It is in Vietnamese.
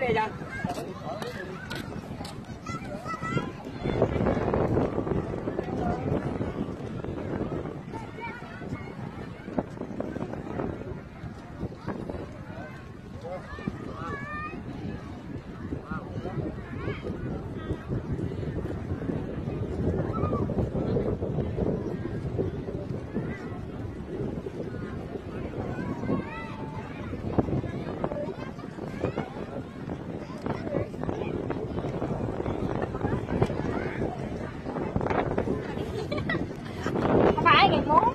này vậy Thank you. anymore.